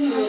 to